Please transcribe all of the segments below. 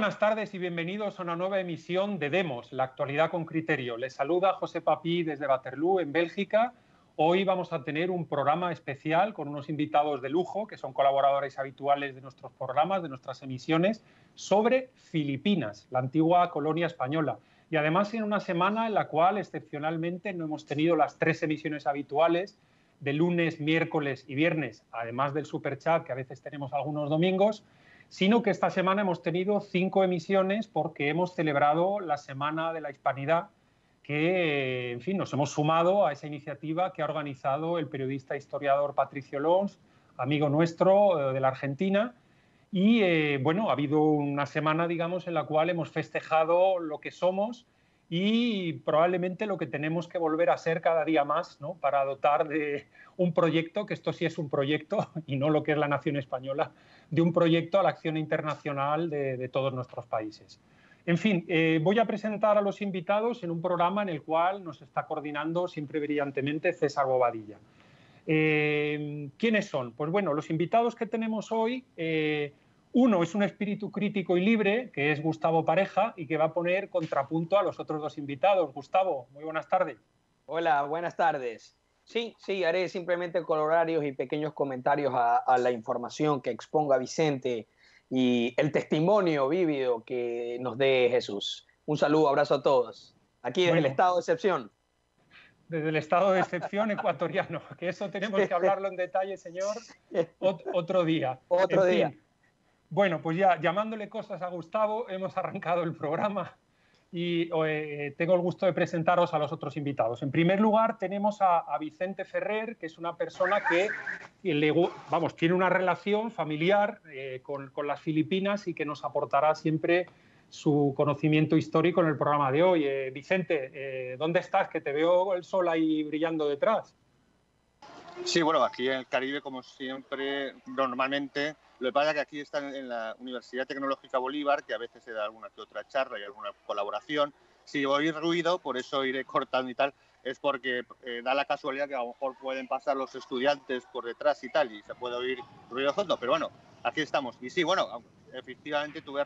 buenas tardes y bienvenidos a una nueva emisión de Demos, la actualidad con criterio. Les saluda José Papí desde Waterloo, en Bélgica. Hoy vamos a tener un programa especial con unos invitados de lujo, que son colaboradores habituales de nuestros programas, de nuestras emisiones, sobre Filipinas, la antigua colonia española. Y además en una semana en la cual excepcionalmente no hemos tenido las tres emisiones habituales de lunes, miércoles y viernes, además del superchat que a veces tenemos algunos domingos, sino que esta semana hemos tenido cinco emisiones porque hemos celebrado la Semana de la Hispanidad, que, en fin, nos hemos sumado a esa iniciativa que ha organizado el periodista historiador Patricio Lons, amigo nuestro eh, de la Argentina. Y, eh, bueno, ha habido una semana, digamos, en la cual hemos festejado lo que somos y probablemente lo que tenemos que volver a ser cada día más, ¿no? Para dotar de un proyecto, que esto sí es un proyecto y no lo que es la nación española, de un proyecto a la acción internacional de, todos nuestros países. En fin, eh, voy a presentar a los invitados en un programa en el cual nos está coordinando siempre brillantemente César Bobadilla. Eh, ¿Quiénes son? Pues bueno, los invitados que tenemos hoy eh, uno es un espíritu crítico y libre, que es Gustavo Pareja, y que va a poner contrapunto a los otros dos invitados. Gustavo, muy buenas tardes. Hola, buenas tardes. Sí, sí, haré simplemente colorarios y pequeños comentarios a, la información que exponga Vicente y el testimonio vívido que nos dé Jesús. Un saludo, abrazo a todos. Aquí desde el estado de excepción. Desde el estado de excepción ecuatoriano, que eso tenemos que hablarlo en detalle, señor, otro día. Otro día. Bueno, pues ya llamándole cosas a Gustavo, hemos arrancado el programa y eh, tengo el gusto de presentaros a los otros invitados. En primer lugar, tenemos a, Vicente Ferrer, que es una persona que, vamos, tiene una relación familiar eh, con, las Filipinas y que nos aportará siempre su conocimiento histórico en el programa de hoy. Eh, Vicente, ¿dónde estás? Que te veo el sol ahí brillando detrás. Sí, bueno, aquí en el Caribe, como siempre, normalmente lo que pasa es que aquí están en la Universidad Tecnológica Bolívar, que a veces se da alguna que otra charla y alguna colaboración. Si oís ruido, por eso iré cortando y tal, es porque eh, da la casualidad que a lo mejor pueden pasar los estudiantes por detrás y tal, y se puede oír ruido fondo, pero bueno, aquí estamos. Y sí, bueno, efectivamente tuve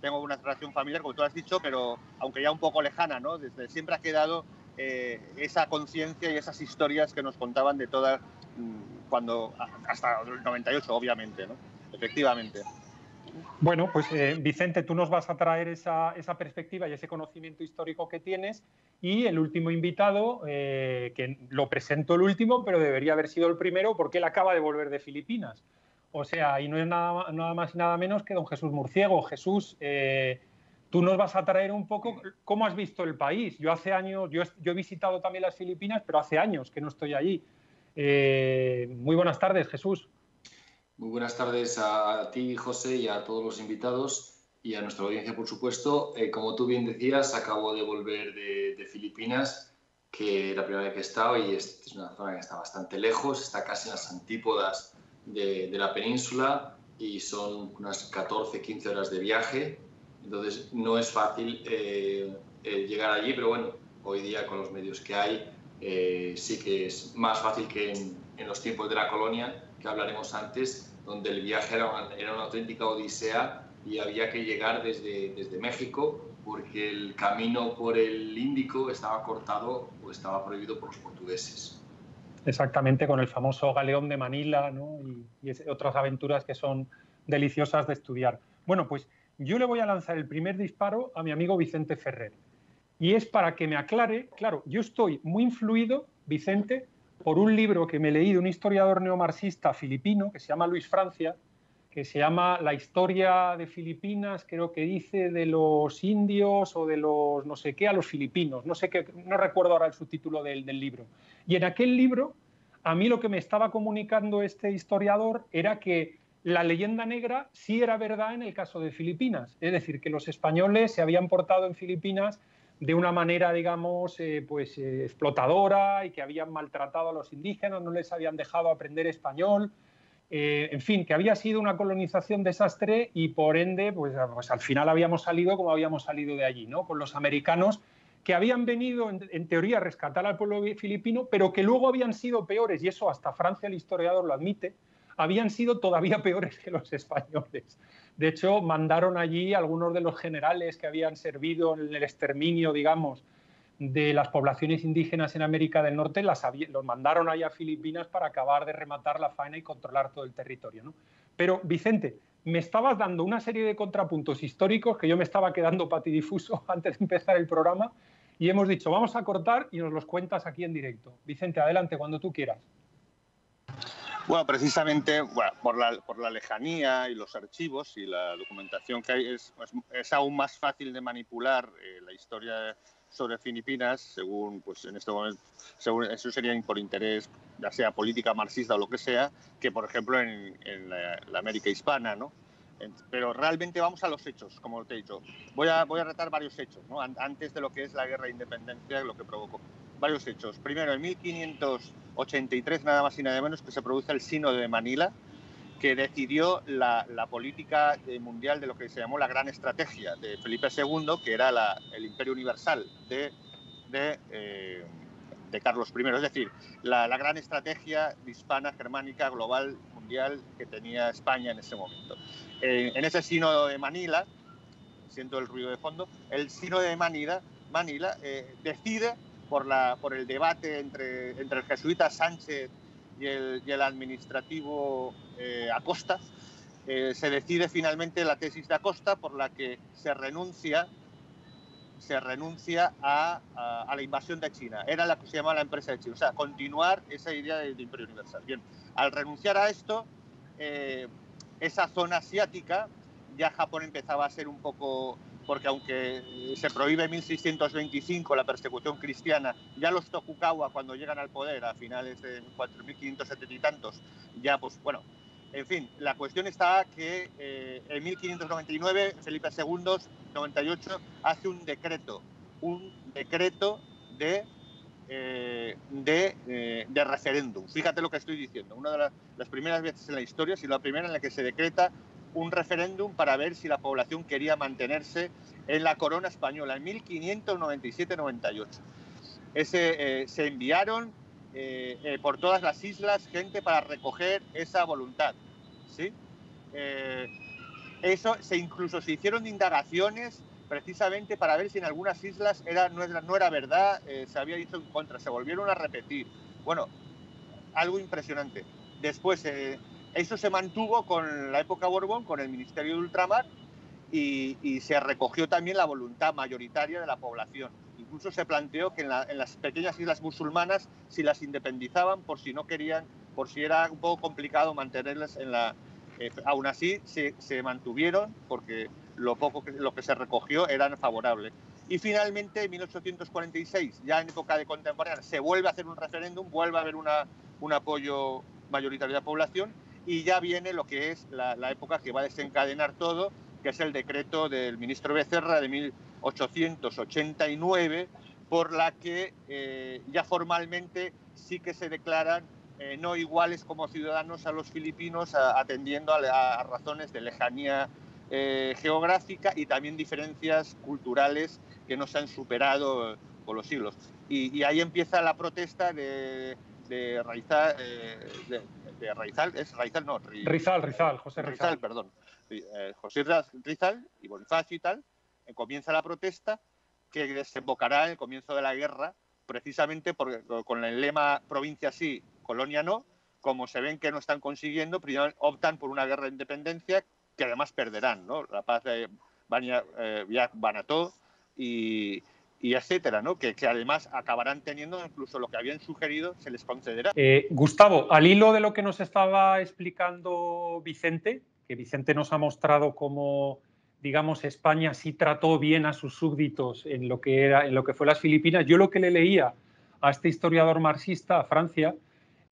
tengo una relación familiar, como tú has dicho, pero aunque ya un poco lejana, ¿no? Desde siempre ha quedado eh, esa conciencia y esas historias que nos contaban de todas, mm, cuando, hasta el 98, obviamente, ¿no? Efectivamente. Bueno, pues eh, Vicente, tú nos vas a traer esa, perspectiva y ese conocimiento histórico que tienes. Y el último invitado, eh, que lo presento el último, pero debería haber sido el primero porque él acaba de volver de Filipinas. O sea, y no es nada, nada más y nada menos que don Jesús Murciego. Jesús, eh, tú nos vas a traer un poco cómo has visto el país. Yo hace años, yo, yo he visitado también las Filipinas, pero hace años que no estoy allí. muy buenas tardes, Jesús. Muy buenas tardes a, ti, José, y a todos los invitados y a nuestra audiencia, por supuesto. Eh, como tú bien decías, acabo de volver de, Filipinas, que es la primera vez que he estado y es, una zona que está bastante lejos, está casi en las antípodas de, la península y son unas 14, 15 horas de viaje. Entonces no es fácil eh, eh, llegar allí, pero bueno, hoy día con los medios que hay sí que es más fácil que en los tiempos de la colonia que hablaremos antes, donde el viaje era una, era una auténtica odisea y había que llegar desde, desde México porque el camino por el Índico estaba cortado o estaba prohibido por los portugueses. Exactamente, con el famoso galeón de Manila ¿no? y, y otras aventuras que son deliciosas de estudiar. Bueno, pues yo le voy a lanzar el primer disparo a mi amigo Vicente Ferrer. Y es para que me aclare, claro, yo estoy muy influido, Vicente, por un libro que me leí de un historiador neomarxista filipino que se llama Luis Francia, que se llama La historia de Filipinas, creo que dice de los indios o de los no sé qué a los filipinos, no sé qué, no recuerdo ahora el subtítulo del, del libro. Y en aquel libro, a mí lo que me estaba comunicando este historiador era que la leyenda negra sí era verdad en el caso de Filipinas, es decir, que los españoles se habían portado en Filipinas de una manera, digamos, eh, pues eh, explotadora y que habían maltratado a los indígenas, no les habían dejado aprender español, eh, en fin, que había sido una colonización desastre y por ende, pues, pues, al final habíamos salido como habíamos salido de allí, ¿no? Con los americanos que habían venido, en, teoría, a rescatar al pueblo filipino, pero que luego habían sido peores, y eso hasta Francia, el historiador, lo admite, habían sido todavía peores que los españoles. De hecho, mandaron allí algunos de los generales que habían servido en el exterminio, digamos, de las poblaciones indígenas en América del Norte, los mandaron allá a Filipinas para acabar de rematar la faena y controlar todo el territorio. ¿no? Pero, Vicente, me estabas dando una serie de contrapuntos históricos que yo me estaba quedando patidifuso antes de empezar el programa y hemos dicho, vamos a cortar y nos los cuentas aquí en directo. Vicente, adelante, cuando tú quieras. Bueno, precisamente por, la, lejanía y los archivos y la documentación que hay, es, aún más fácil de manipular eh, la historia sobre Filipinas, según, pues en este momento, según, eso sería por interés, ya sea política marxista o lo que sea, que por ejemplo en, la, América hispana, ¿no? pero realmente vamos a los hechos, como te he dicho. Voy a, voy a retar varios hechos, ¿no? antes de lo que es la guerra de independencia, lo que provocó. Varios hechos. Primero, en 1500 83 nada más y nada menos que se produce el Sínodo de Manila, que decidió la, política mundial de lo que se llamó la gran estrategia de Felipe II, que era el imperio universal de, eh, de, Carlos I. Es decir, la, gran estrategia hispana, germánica, global, mundial que tenía España en ese momento. Eh, en ese sínodo de Manila, siento el ruido de fondo, el sínodo de Manila, Manila eh, decide por, la, por el debate entre, entre el jesuita Sánchez y el, y el administrativo eh, Acosta, eh, se decide finalmente la tesis de Acosta por la que se renuncia, se renuncia a, a, la invasión de China. Era la que se llamaba la empresa de China, o sea, continuar esa idea de, imperio universal. Bien, al renunciar a esto, eh, esa zona asiática, ya Japón empezaba a ser un poco porque aunque se prohíbe en 1625 la persecución cristiana, ya los Tokugawa cuando llegan al poder a finales de 4570 y tantos, ya pues bueno, en fin, la cuestión está que eh, en 1599 Felipe II, 98, hace un decreto, un decreto de, eh, eh, de, referéndum. Fíjate lo que estoy diciendo, una de las, las primeras veces en la historia, si la primera en la que se decreta un referéndum para ver si la población quería mantenerse en la corona española en 1597-98. Eh, se enviaron eh, eh, por todas las islas gente para recoger esa voluntad. ¿sí? eso se incluso se hicieron indagaciones precisamente para ver si en algunas islas era, no, era, no era verdad, se había dicho en contra, se volvieron a repetir. Bueno, algo impresionante. Después, eso se mantuvo con la época Borbón, con el Ministerio de Ultramar, y, se recogió también la voluntad mayoritaria de la población. Incluso se planteó que en, las pequeñas islas musulmanas, si las independizaban, por si no querían, por si era un poco complicado mantenerlas en la... Eh, aún así, se, mantuvieron porque lo poco que, lo que se recogió era favorable. Y finalmente, en 1846, ya en época de contemporánea, se vuelve a hacer un referéndum, vuelve a haber una, un apoyo mayoritario de la población y ya viene lo que es la, época que va a desencadenar todo, que es el decreto del ministro Becerra de 1889, por la que eh, ya formalmente sí que se declaran eh, no iguales como ciudadanos a los filipinos, atendiendo a, razones de lejanía eh, geográfica y también diferencias culturales que no se han superado con los siglos. Y, ahí empieza la protesta de, de, de, de Raizal, es Raizal, no, Rizal, Rizal, José Rizal. perdón. Eh, José Rizal y Bonifacio y tal, eh, comienza la protesta que desembocará en el comienzo de la guerra, precisamente porque, con el lema provincia sí, colonia no, como se ven que no están consiguiendo, primero optan por una guerra de independencia que además perderán, ¿no? La paz de Bania, eh, Banató y, y etcétera, ¿no? Que, además acabarán teniendo incluso lo que habían sugerido se les concederá. Eh, Gustavo, al hilo de lo que nos estaba explicando Vicente, que Vicente nos ha mostrado cómo, digamos, España sí trató bien a sus súbditos en lo que, era, en lo que fue las Filipinas, yo lo que le leía a este historiador marxista, a Francia,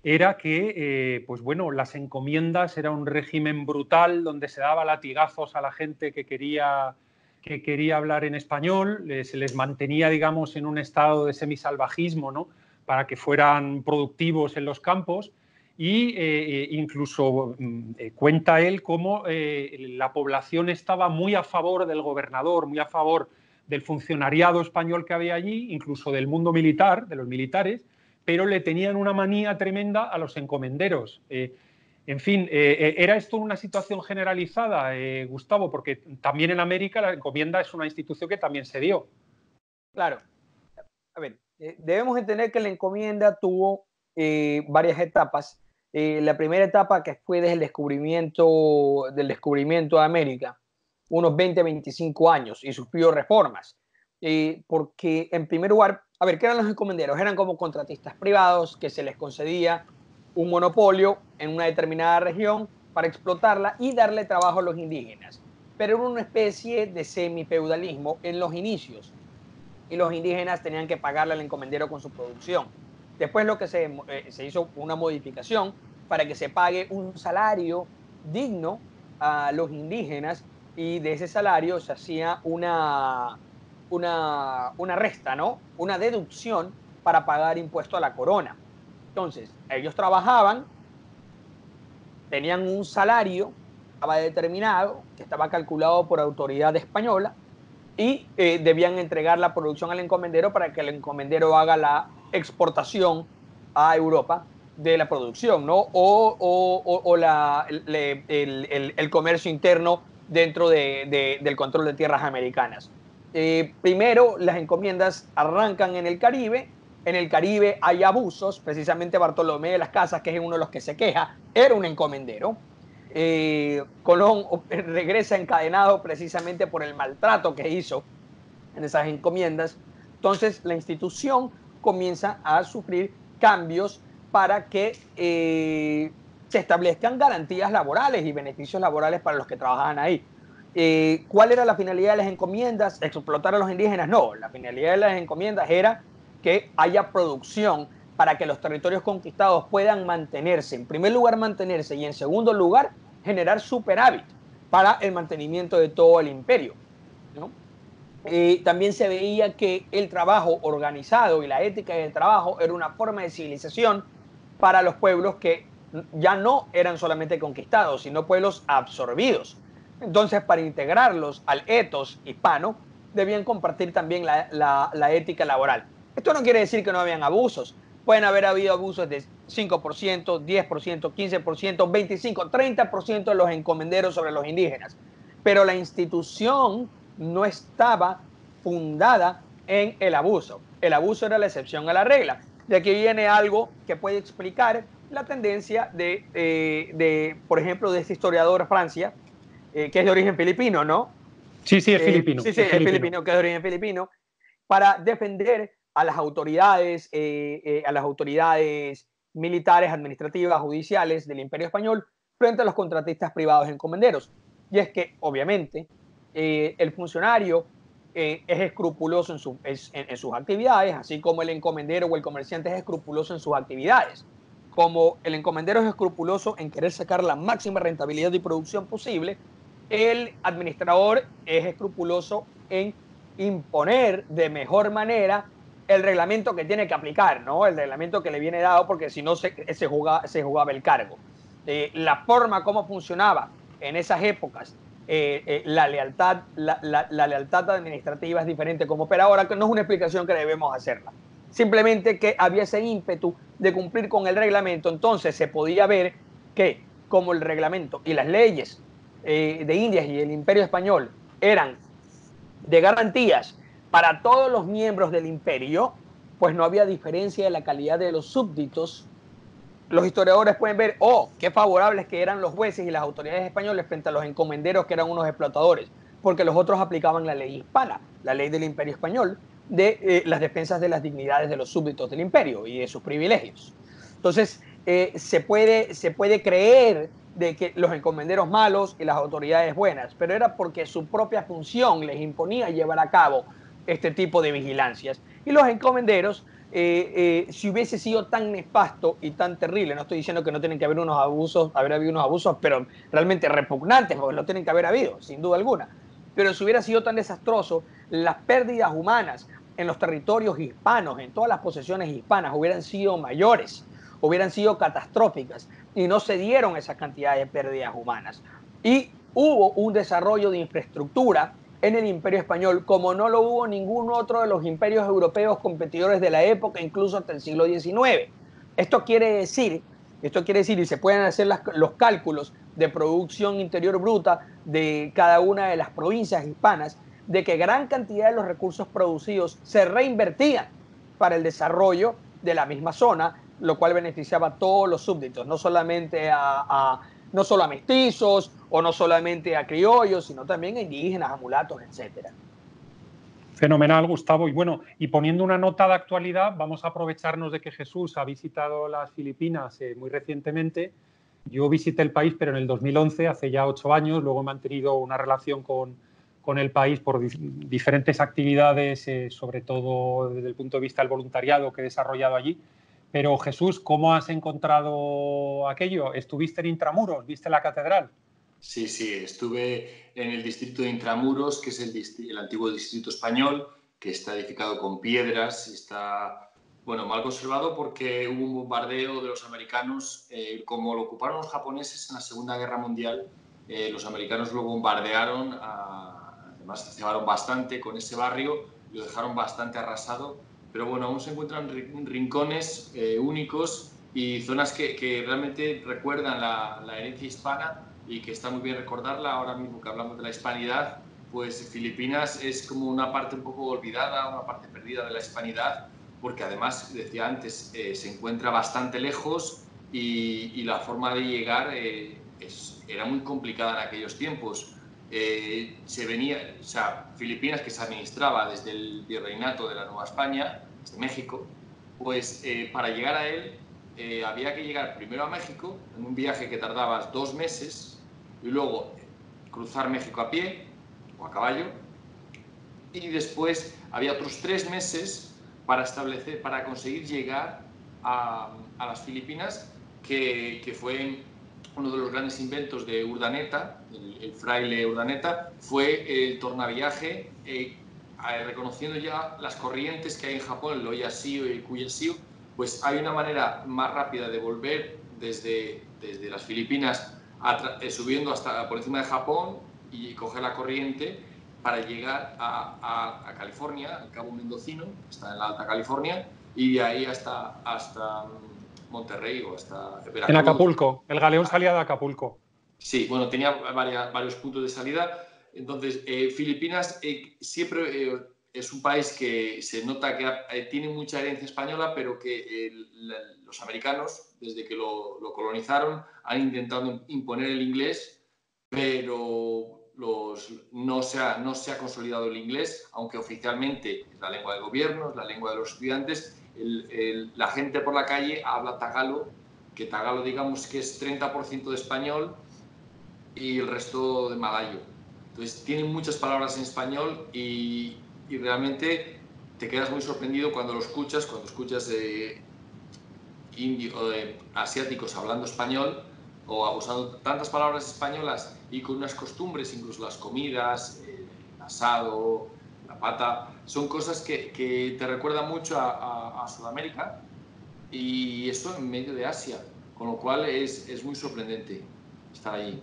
era que, eh, pues bueno, las encomiendas era un régimen brutal donde se daba latigazos a la gente que quería que quería hablar en español, se les mantenía, digamos, en un estado de semisalvajismo, ¿no? Para que fueran productivos en los campos y eh, eh, incluso mm, eh, cuenta él cómo la población estaba muy a favor del gobernador, muy a favor del funcionariado español que había allí, incluso del mundo militar, de los militares, pero le tenían una manía tremenda a los encomenderos. En fin, eh, eh, ¿era esto una situación generalizada, Gustavo? Porque también en América la encomienda es una institución que también se dio. Claro. A ver, debemos entender que la encomienda tuvo varias etapas. la primera etapa que fue desde el descubrimiento, del descubrimiento de América, unos 20, 25 años, y sufrió reformas. porque, en primer lugar, a ver, ¿qué eran los encomenderos? Eran como contratistas privados que se les concedía un monopolio en una determinada región para explotarla y darle trabajo a los indígenas. Pero era una especie de semi-feudalismo en los inicios y los indígenas tenían que pagarle al encomendero con su producción. Después lo que se, eh, se hizo una modificación para que se pague un salario digno a los indígenas y de ese salario se hacía una, una, una resta, ¿no? Una deducción para pagar impuesto a la corona. Entonces, ellos trabajaban, tenían un salario, estaba determinado, que estaba calculado por autoridad española, y eh, debían entregar la producción al encomendero para que el encomendero haga la exportación a Europa de la producción, ¿no? O, o, la, el, el, comercio interno dentro de, de, del control de tierras americanas. Eh, primero, las encomiendas arrancan en el Caribe. En el Caribe hay abusos. Precisamente Bartolomé de las Casas, que es uno de los que se queja, era un encomendero. Eh, Colón regresa encadenado precisamente por el maltrato que hizo en esas encomiendas. Entonces, la institución comienza a sufrir cambios para que eh, se establezcan garantías laborales y beneficios laborales para los que trabajaban ahí. Eh, ¿Cuál era la finalidad de las encomiendas? ¿Explotar a los indígenas? No, la finalidad de las encomiendas era que haya producción para que los territorios conquistados puedan mantenerse, en primer lugar mantenerse y en segundo lugar generar superávit para el mantenimiento de todo el imperio. Eh, también se veía que el trabajo organizado y la ética del trabajo era una forma de civilización para los pueblos que ya no eran solamente conquistados, sino pueblos absorbidos. Entonces, para integrarlos al etos hispano, debían compartir también la, ética laboral. Esto no quiere decir que no habían abusos. Pueden haber habido abusos de 5%, 10%, 15%, 25%, 30% de los encomenderos sobre los indígenas. Pero la institución no estaba fundada en el abuso. El abuso era la excepción a la regla. De aquí viene algo que puede explicar la tendencia de, eh, de por ejemplo, de este historiador Francia, eh, que es de origen filipino, ¿no? Sí, sí, es eh, filipino. Sí, sí, es, filipino. que es de origen filipino, para defender a las autoridades, eh, a las autoridades militares, administrativas, judiciales del Imperio Español frente a los contratistas privados encomenderos. Y es que, obviamente, el funcionario es escrupuloso en, en, sus actividades, así como el encomendero o el comerciante es escrupuloso en sus actividades. Como el encomendero es escrupuloso en querer sacar la máxima rentabilidad y producción posible, el administrador es escrupuloso en imponer de mejor manera el reglamento que tiene que aplicar, ¿no? El reglamento que le viene dado porque si no se, jugaba, el cargo. Eh, la forma como funcionaba en esas épocas, eh, eh, la, lealtad, la, lealtad administrativa es diferente como opera ahora, que no es una explicación que debemos hacerla. Simplemente que había ese ímpetu de cumplir con el reglamento, entonces se podía ver que como el reglamento y las leyes de Indias y el Imperio Español eran de garantías para todos los miembros del imperio, pues no había diferencia de la calidad de los súbditos. Los historiadores pueden ver, oh, qué favorables que eran los jueces y las autoridades españoles frente a los encomenderos que eran unos explotadores, porque los otros aplicaban la ley hispana, la ley del imperio español, de eh, las defensas de las dignidades de los súbditos del imperio y de sus privilegios. Entonces, eh, se, puede, se puede creer de que los encomenderos malos y las autoridades buenas, pero era porque su propia función les imponía llevar a cabo este tipo de vigilancias. Y los encomenderos, eh, eh, si hubiese sido tan nefasto y tan terrible, no estoy diciendo que no tienen que haber unos abusos, haber habido unos abusos, pero realmente repugnantes, porque no tienen que haber habido, sin duda alguna. Pero si hubiera sido tan desastroso, las pérdidas humanas en los territorios hispanos, en todas las posesiones hispanas, hubieran sido mayores, hubieran sido catastróficas y no se dieron esa cantidad de pérdidas humanas. Y hubo un desarrollo de infraestructura en el imperio español como no lo hubo ningún otro de los imperios europeos competidores de la época, incluso hasta el siglo XIX. Esto quiere decir Esto quiere decir, y se pueden hacer los cálculos de producción interior bruta de cada una de las provincias hispanas, de que gran cantidad de los recursos producidos se reinvertían para el desarrollo de la misma zona, lo cual beneficiaba a todos los súbditos, no solamente a, no solo a mestizos o no solamente a criollos, sino también a indígenas, a mulatos, etcétera. Fenomenal, Gustavo. Y bueno, y poniendo una nota de actualidad, vamos a aprovecharnos de que Jesús ha visitado las Filipinas eh, muy recientemente. Yo visité el país, pero en el 2011, hace ya ocho años. Luego he mantenido una relación con, con el país por diferentes actividades, eh, sobre todo desde el punto de vista del voluntariado que he desarrollado allí. Pero Jesús, ¿cómo has encontrado aquello? ¿Estuviste en Intramuros? ¿Viste la catedral? Sí, sí, estuve en el distrito de Intramuros, que es el, antiguo distrito español, que está edificado con piedras está bueno, mal conservado porque hubo un bombardeo de los americanos. Eh, como lo ocuparon los japoneses en la Segunda Guerra Mundial, eh, los americanos lo bombardearon a, Además, se llevaron bastante con ese barrio, lo dejaron bastante arrasado, pero bueno, aún se encuentran rincones eh, únicos y zonas que, realmente recuerdan la, herencia hispana y que está muy bien recordarla ahora mismo que hablamos de la hispanidad, pues Filipinas es como una parte un poco olvidada, una parte perdida de la hispanidad, porque además, decía antes, eh, se encuentra bastante lejos y, la forma de llegar eh, era muy complicada en aquellos tiempos. Eh, se venía, o sea, Filipinas que se administraba desde el virreinato de la Nueva España, desde México, pues eh, para llegar a él eh, había que llegar primero a México, en un viaje que tardaba dos meses, y luego cruzar México a pie o a caballo, y después había otros tres meses para establecer, para conseguir llegar a, las Filipinas, que, que fue uno de los grandes inventos de Urdaneta, el, fraile Urdaneta, fue el tornaviaje, eh, reconociendo ya las corrientes que hay en Japón, el Oyashio y el Kuyashio, pues hay una manera más rápida de volver desde, desde las Filipinas, eh, subiendo hasta por encima de Japón y coger la corriente para llegar a, a, California, al Cabo Mendocino, está en la Alta California, y de ahí hasta, hasta Monterrey o hasta En Acapulco, el galeón salía de Acapulco. Sí, bueno, tenía varios puntos de salida. Entonces, eh, Filipinas eh, siempre eh, es un país que se nota que tiene mucha herencia española, pero que los americanos, desde que lo, colonizaron, han intentado imponer el inglés, pero los, no, se ha, no se ha consolidado el inglés, aunque oficialmente es la lengua del gobierno, es la lengua de los estudiantes, la gente por la calle habla tagalo, que tagalo digamos que es 30% de español y el resto de malayo. Entonces tienen muchas palabras en español y, realmente te quedas muy sorprendido cuando lo escuchas, cuando escuchas de, asiáticos hablando español o usando tantas palabras españolas y con unas costumbres, incluso las comidas, el asado, son cosas que, te recuerdan mucho a, Sudamérica y eso en medio de Asia, con lo cual es, es muy sorprendente estar allí.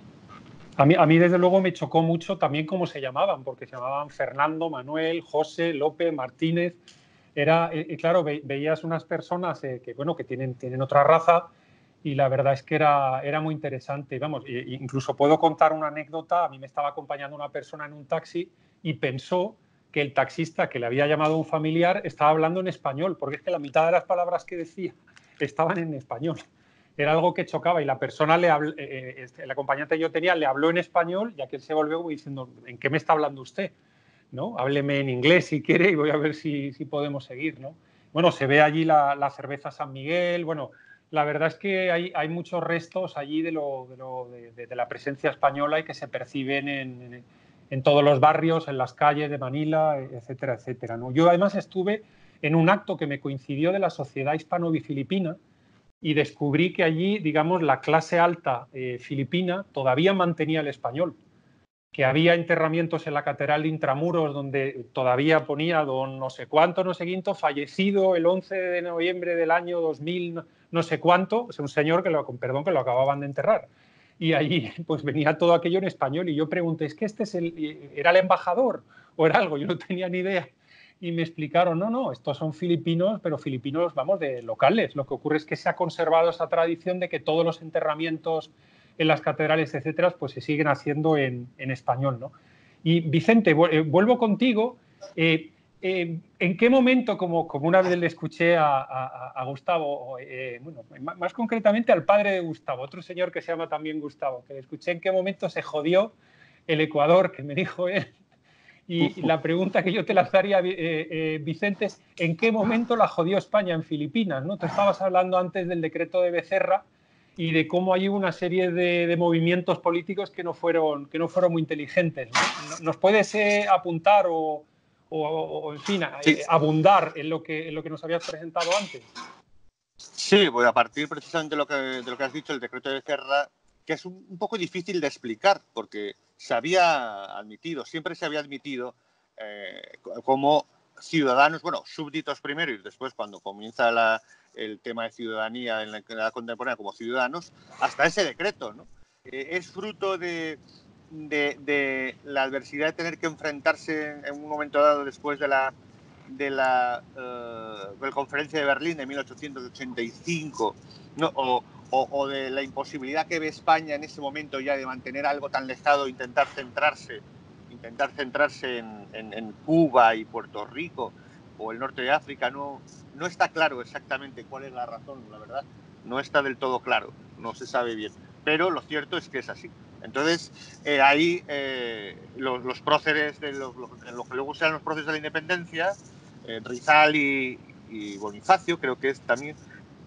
A mí, a mí, desde luego, me chocó mucho también cómo se llamaban, porque se llamaban Fernando, Manuel, José, López, Martínez. Era, y claro, veías unas personas eh, que, bueno, que tienen, tienen otra raza y la verdad es que era, era muy interesante. Vamos, incluso puedo contar una anécdota. A mí me estaba acompañando una persona en un taxi y pensó que el taxista que le había llamado un familiar estaba hablando en español, porque es que la mitad de las palabras que decía estaban en español. Era algo que chocaba y la persona, le habló, eh, eh, este, el acompañante que yo tenía, le habló en español y aquel se volvió diciendo, ¿en qué me está hablando usted? ¿No? Hábleme en inglés si quiere y voy a ver si, si podemos seguir. ¿no? Bueno, se ve allí la, cerveza San Miguel, bueno, la verdad es que hay, hay muchos restos allí de, lo, de, de, la presencia española y que se perciben en en todos los barrios, en las calles de Manila, etcétera, etcétera. ¿no? Yo además estuve en un acto que me coincidió de la Sociedad Hispano-Bifilipina y descubrí que allí, digamos, la clase alta eh, filipina todavía mantenía el español, que había enterramientos en la Catedral de Intramuros donde todavía ponía don no sé cuánto, no sé quinto, fallecido el 11 de noviembre del año 2000, no sé cuánto, es un señor que lo, perdón, que lo acababan de enterrar y allí pues venía todo aquello en español y yo pregunté, ¿es que este es el, era el embajador o era algo? Yo no tenía ni idea. y me explicaron, no, no, estos son filipinos, pero filipinos, vamos, de locales. Lo que ocurre es que se ha conservado esa tradición de que todos los enterramientos en las catedrales, etcétera, pues se siguen haciendo en, español, ¿no? Y Vicente, eh, vuelvo contigo. Eh, eh, ¿En qué momento, como, como una vez le escuché a, Gustavo, bueno, más concretamente al padre de Gustavo, otro señor que se llama también Gustavo, que le escuché en qué momento se jodió el Ecuador, que me dijo él, y la pregunta que yo te lanzaría, eh, eh, Vicente, es ¿en qué momento la jodió España en Filipinas? ¿no? Tú estabas hablando antes del decreto de Becerra y de cómo hay una serie de, movimientos políticos que no fueron, que no fueron muy inteligentes. ¿Nos puedes eh, apuntar o, en fin, abundar en lo, que, en lo que nos habías presentado antes? Sí, pues a partir precisamente de lo que, de lo que has dicho, el decreto de Becerra que es un, poco difícil de explicar, porque se había admitido, siempre se había admitido eh, como ciudadanos, bueno, súbditos primero y después cuando comienza el tema de ciudadanía en la edad contemporánea como ciudadanos, hasta ese decreto, ¿no? Eh, es fruto de, la adversidad de tener que enfrentarse en, un momento dado después de la de la, eh, conferencia de Berlín de 1885, ¿no? o, o, de la imposibilidad que ve España en ese momento ya de mantener algo tan lejano, intentar centrarse, intentar centrarse en, Cuba y Puerto Rico o el norte de África, no, no está claro exactamente cuál es la razón, la verdad, no está del todo claro, no se sabe bien, pero lo cierto es que es así. Entonces, eh, ahí eh, los, próceres, de lo, en que luego sean los próceres de la independencia, eh, Rizal y, Bonifacio, creo que es también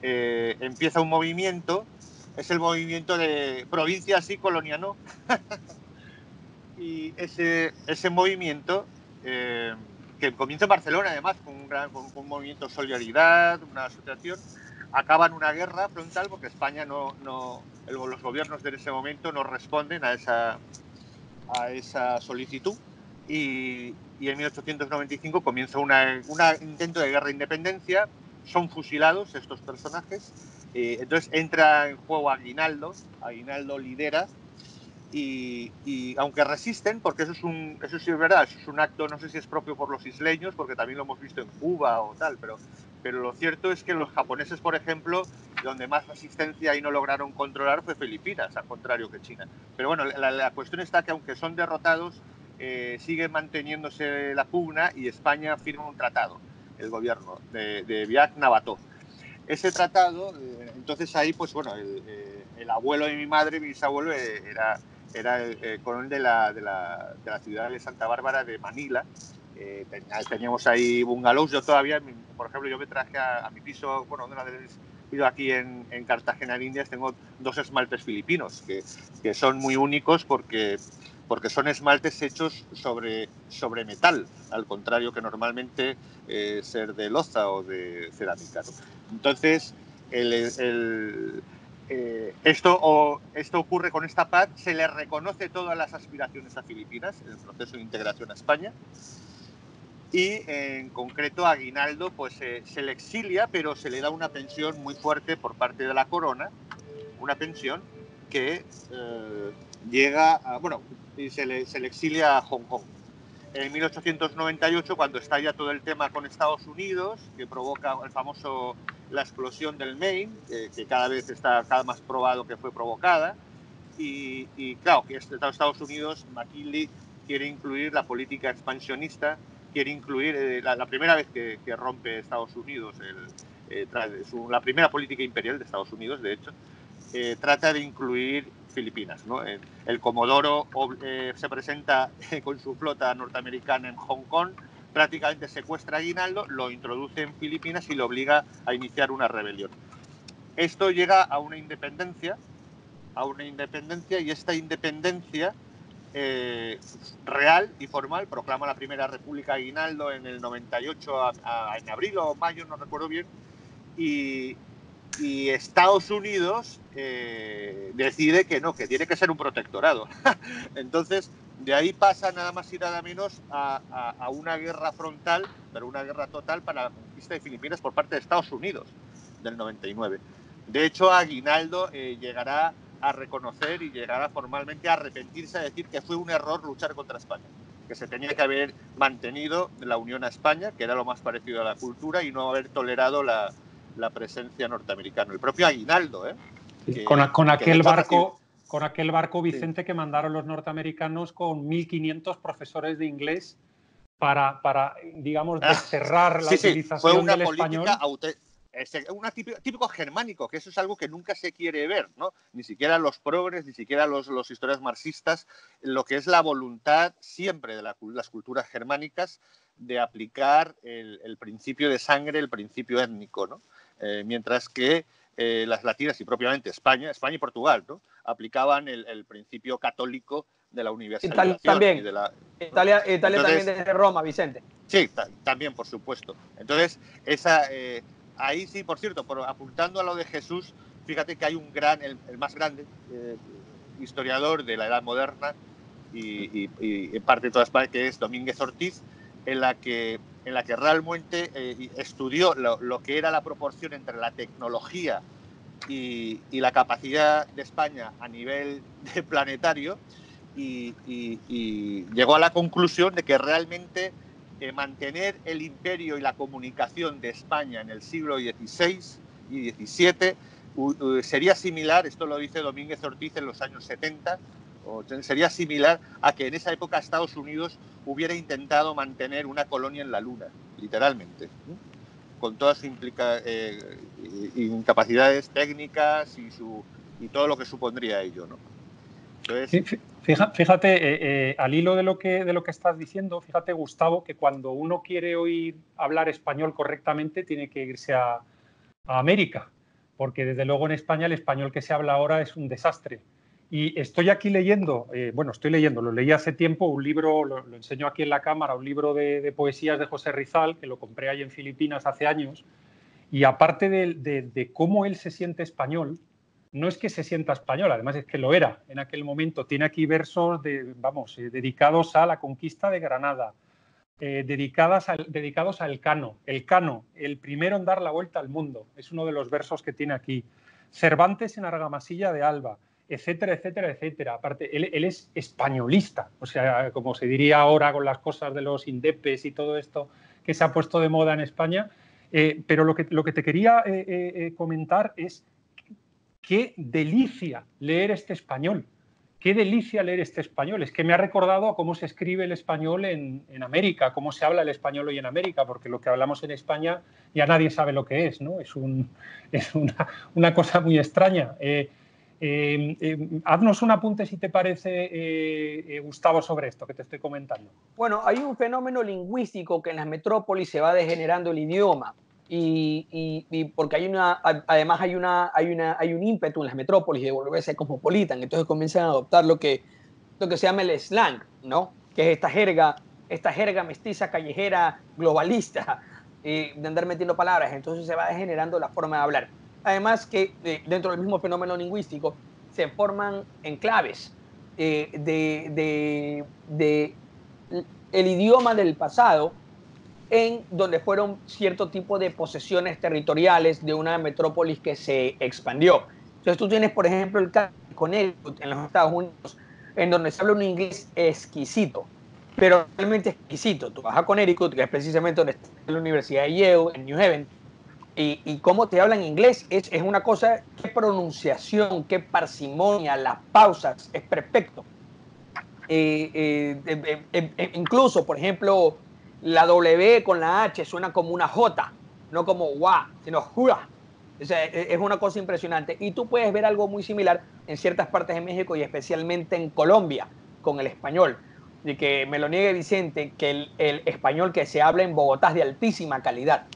empieza un movimiento, es el movimiento de provincia sí, colonia no. y ese, ese movimiento, que comienza en Barcelona además, con un, gran, con, un movimiento de solidaridad, una asociación, acaba en una guerra frontal porque España no, no los gobiernos de ese momento no responden a esa, a esa solicitud. Y, y en 1895 comienza un intento de guerra de independencia. Son fusilados estos personajes. Eh, entonces entra en juego Aguinaldo, Aguinaldo lidera. Y, aunque resisten, porque eso es un, eso sí es verdad, eso es un acto, no sé si es propio por los isleños, porque también lo hemos visto en Cuba o tal, pero, pero lo cierto es que los japoneses, por ejemplo, donde más resistencia y no lograron controlar fue Filipinas, al contrario que China. Pero bueno, la, cuestión está que aunque son derrotados, eh, sigue manteniéndose la pugna y España firma un tratado el gobierno de, de Biak. Ese tratado, eh, entonces ahí, pues bueno, eh, el, abuelo de mi madre, mi bisabuelo, eh, era, era el, coronel de la, de, la, de la, ciudad de Santa Bárbara de Manila. teníamos ahí bungalows. Yo todavía, por ejemplo, yo me traje a, mi piso, bueno, una vez ido aquí en, en, Cartagena de Indias, tengo dos esmaltes filipinos que, que son muy únicos porque porque son esmaltes hechos sobre, sobre metal, al contrario que normalmente eh, ser de loza o de cerámica. Entonces, eh, esto, o, esto ocurre con esta paz, se le reconoce todas las aspiraciones a Filipinas en el proceso de integración a España y en concreto a Aguinaldo pues se le exilia, pero se le da una pensión muy fuerte por parte de la corona, una pensión que eh, llega a, bueno, y se le, se le exilia a Hong Kong. En 1898, cuando estalla todo el tema con Estados Unidos, que provoca el famoso la explosión del Maine, que, cada vez está cada más probado que fue provocada, y, y claro, que Estados Unidos, McKinley quiere incluir la política expansionista, quiere incluir eh, la, primera vez que, que, rompe Estados Unidos, el, eh, la primera política imperial de Estados Unidos, de hecho, eh, trata de incluir Filipinas. ¿no? El Comodoro eh, se presenta con su flota norteamericana en Hong Kong, prácticamente secuestra a Aguinaldo, lo introduce en Filipinas y lo obliga a iniciar una rebelión. Esto llega a una independencia, a una independencia y esta independencia eh, real y formal proclama la primera república Aguinaldo en el 98, en abril o mayo, no recuerdo bien, y, y Estados Unidos eh, decide que no, que tiene que ser un protectorado. Entonces, de ahí pasa nada más y nada menos a, una guerra frontal, pero una guerra total para la conquista de Filipinas por parte de Estados Unidos del 99. De hecho, Aguinaldo eh, llegará a reconocer y llegará formalmente a arrepentirse, a decir que fue un error luchar contra España. que se tenía que haber mantenido la unión a España, que era lo más parecido a la cultura, y no haber tolerado la, la presencia norteamericana. El propio Aguinaldo, ¿eh? con, con, aquel barco, con aquel barco Vicente que mandaron los norteamericanos con 1.500 profesores de inglés para, para digamos, ah, desterrar la utilización fue una del política un típico, germánico, que eso es algo que nunca se quiere ver, ¿no? Ni siquiera los progres, ni siquiera los, los historias marxistas, lo que es la voluntad siempre de las culturas germánicas de aplicar el, principio de sangre, el principio étnico, ¿no? Eh, mientras que eh, las latinas y propiamente España, España y Portugal, ¿no? aplicaban el, principio católico de la universalización. Italia también, de la... Italia, también desde Roma, Vicente. Sí, también, por supuesto. Entonces, esa, eh, ahí sí, por cierto, apuntando a lo de Jesús, fíjate que hay un gran, el, más grande eh, historiador de la edad moderna y, en parte de toda España, que es Domínguez Ortiz, en la que, en la que realmente eh, estudió lo, que era la proporción entre la tecnología y, la capacidad de España a nivel de planetario y, llegó a la conclusión de que realmente eh, mantener el imperio y la comunicación de España en el siglo XVI y XVII sería similar, esto lo dice Domínguez Ortiz en los años 70, sería similar a que en esa época Estados Unidos hubiera intentado mantener una colonia en la Luna, literalmente, con todas sus eh, incapacidades técnicas y, y todo lo que supondría ello. ¿no? Fíjate, eh, eh, al hilo de lo, que, de lo que estás diciendo, fíjate, Gustavo, que cuando uno quiere oír hablar español correctamente tiene que irse a, América, porque desde luego en España el español que se habla ahora es un desastre. Y estoy aquí leyendo, eh, bueno, estoy leyendo, lo leí hace tiempo, un libro, lo, enseño aquí en la cámara, un libro de, poesías de José Rizal, que lo compré ahí en Filipinas hace años, y aparte de cómo él se siente español, no es que se sienta español, además es que lo era en aquel momento. Tiene aquí versos vamos, eh, dedicados a la conquista de Granada, eh, dedicadas dedicados al Cano. El Cano, el primero en dar la vuelta al mundo, es uno de los versos que tiene aquí. Cervantes en Argamasilla de Alba, etcétera, etcétera, etcétera. Aparte, él, es españolista, o sea, como se diría ahora con las cosas de los indepes y todo esto que se ha puesto de moda en España. Eh, pero lo que, lo que te quería comentar es qué delicia leer este español. Qué delicia leer este español. Es que me ha recordado a cómo se escribe el español en, América, cómo se habla el español hoy en América, porque lo que hablamos en España ya nadie sabe lo que es, ¿no? Es, un, es una, cosa muy extraña. Eh, eh, eh, haznos un apunte, si te parece, Gustavo, sobre esto que te estoy comentando. Bueno, hay un fenómeno lingüístico que en las metrópolis se va degenerando el idioma y, porque hay una, además hay, una, hay, una, hay un ímpetu en las metrópolis de volverse cosmopolitan, entonces comienzan a adoptar lo que, lo que se llama el slang, ¿no? que es esta jerga, esta jerga mestiza, callejera, globalista, de andar metiendo palabras, entonces se va degenerando la forma de hablar. Además que eh, dentro del mismo fenómeno lingüístico se forman enclaves eh, de, de, de el idioma del pasado en donde fueron cierto tipo de posesiones territoriales de una metrópolis que se expandió. Entonces tú tienes, por ejemplo, el caso de Connecticut en los Estados Unidos, en donde se habla un inglés exquisito, pero realmente exquisito. Tú vas a Connecticut, que es precisamente donde está la Universidad de Yale, en New Haven, y, y cómo te hablan inglés es, es, una cosa, qué pronunciación, qué parsimonia, las pausas, es perfecto. Eh, eh, eh, incluso, por ejemplo, la W con la H suena como una J, no como wa, sino jura. E, es una cosa impresionante. Y tú puedes ver algo muy similar en ciertas partes de México y especialmente en Colombia con el español. Y que me lo niegue Vicente, que el, el español que se habla en Bogotá es de altísima calidad.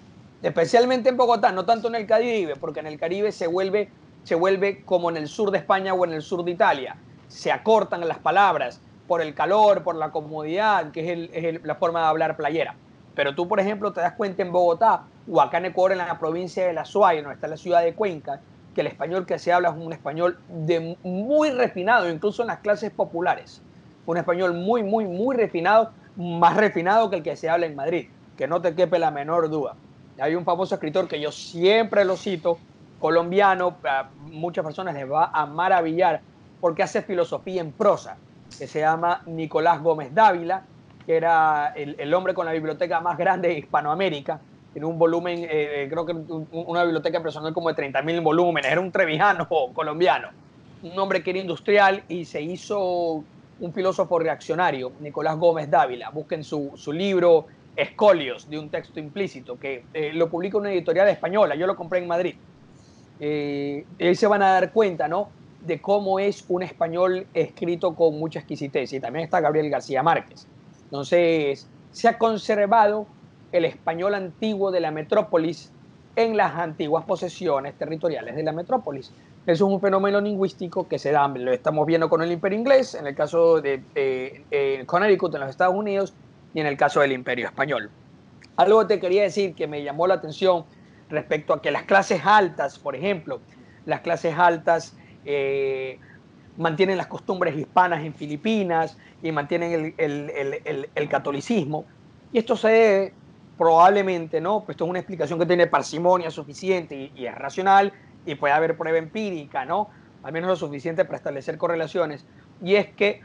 Especialmente en Bogotá, no tanto en el Caribe, porque en el Caribe se vuelve, se vuelve como en el sur de España o en el sur de Italia. Se acortan las palabras, por el calor, por la comodidad, que es, la forma de hablar playera. Pero tú, por ejemplo, te das cuenta en Bogotá o acá en Ecuador, en la provincia de La Suaya, donde está la ciudad de Cuenca, que el español que se habla es un español de muy refinado, incluso en las clases populares. Un español muy, muy, muy refinado, más refinado que el que se habla en Madrid, que no te quepe la menor duda. Hay un famoso escritor que yo siempre lo cito, colombiano, a muchas personas les va a maravillar porque hace filosofía en prosa que se llama Nicolás Gómez Dávila, que era el, hombre con la biblioteca más grande de Hispanoamérica, en un volumen, eh, eh, creo que una biblioteca personal como de 30.000 volúmenes, era un trevijano colombiano, un hombre que era industrial y se hizo un filósofo reaccionario, Nicolás Gómez Dávila. Busquen su, su libro Escolios, de un texto implícito, que eh, lo publica una editorial española, yo lo compré en Madrid. Eh, ahí se van a dar cuenta, ¿no? De cómo es un español escrito con mucha exquisitez. Y también está Gabriel García Márquez. Entonces, se ha conservado el español antiguo de la metrópolis en las antiguas posesiones territoriales de la metrópolis. Eso es un fenómeno lingüístico que se da, lo estamos viendo con el imperio inglés, en el caso de eh, Connecticut en los Estados Unidos y en el caso del imperio español. Algo te quería decir que me llamó la atención respecto a que las clases altas, por ejemplo, las clases altas eh, mantienen las costumbres hispanas en Filipinas y mantienen el, catolicismo. Y esto se debe probablemente, ¿no? Pues esto es una explicación que tiene parsimonia suficiente y, es racional y puede haber prueba empírica, ¿no? Al menos lo suficiente para establecer correlaciones. Y es que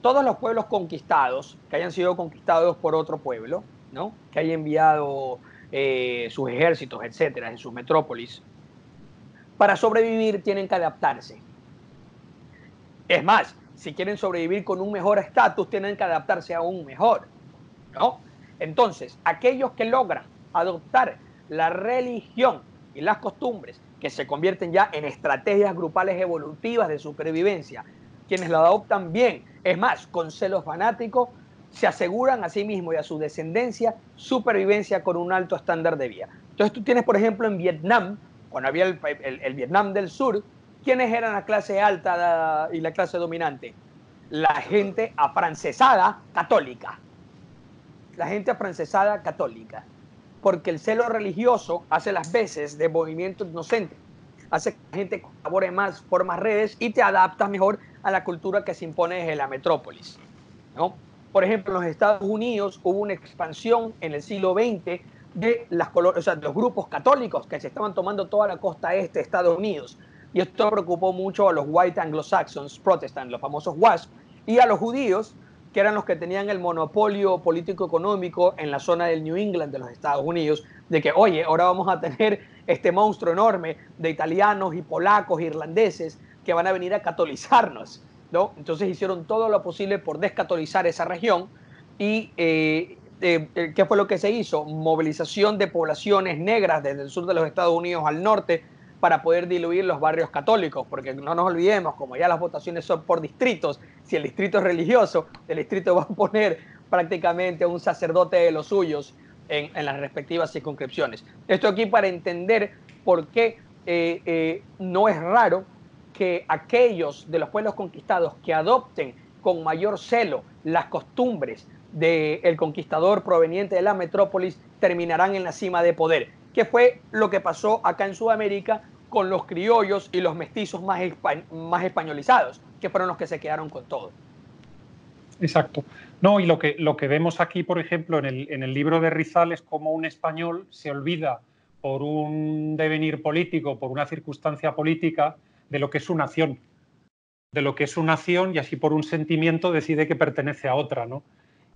todos los pueblos conquistados, que hayan sido conquistados por otro pueblo, ¿no? Que haya enviado eh, sus ejércitos, etcétera, en sus metrópolis, para sobrevivir tienen que adaptarse. Es más, si quieren sobrevivir con un mejor estatus, tienen que adaptarse aún mejor. ¿no? Entonces, aquellos que logran adoptar la religión y las costumbres que se convierten ya en estrategias grupales evolutivas de supervivencia, quienes la adoptan bien, es más, con celos fanáticos, se aseguran a sí mismos y a su descendencia supervivencia con un alto estándar de vida. Entonces tú tienes, por ejemplo, en Vietnam, cuando había el, Vietnam del Sur, ¿quiénes eran la clase alta y la clase dominante? La gente afrancesada católica. La gente afrancesada católica. Porque el celo religioso hace las veces de movimiento inocente. Hace que la gente colabore más, por más redes y te adaptas mejor a la cultura que se impone desde la metrópolis. ¿no? Por ejemplo, en los Estados Unidos hubo una expansión en el siglo XX de, los grupos católicos que se estaban tomando toda la costa este de Estados Unidos. Y esto preocupó mucho a los White Anglo-Saxons Protestant, los famosos WASP, y a los judíos, que eran los que tenían el monopolio político-económico en la zona del New England de los Estados Unidos, de que, oye, ahora vamos a tener este monstruo enorme de italianos y polacos, irlandeses, que van a venir a catolizarnos. Entonces hicieron todo lo posible por descatolizar esa región y eh, eh, eh, ¿qué fue lo que se hizo? Movilización de poblaciones negras desde el sur de los Estados Unidos al norte para poder diluir los barrios católicos, porque no nos olvidemos, como ya las votaciones son por distritos, si el distrito es religioso, el distrito va a poner prácticamente a un sacerdote de los suyos en, las respectivas circunscripciones. Esto aquí para entender por qué no es raro que aquellos de los pueblos conquistados que adopten con mayor celo las costumbres del conquistador proveniente de la metrópolis terminarán en la cima de poder, que fue lo que pasó acá en Sudamérica con los criollos y los mestizos más, más españolizados, que fueron los que se quedaron con todo. Exacto. No, y lo que, lo que vemos aquí, por ejemplo, en el, en el libro de Rizal es como un español se olvida por un devenir político, por una circunstancia política, de lo que es su nación, de lo que es su nación y así por un sentimiento decide que pertenece a otra, ¿no?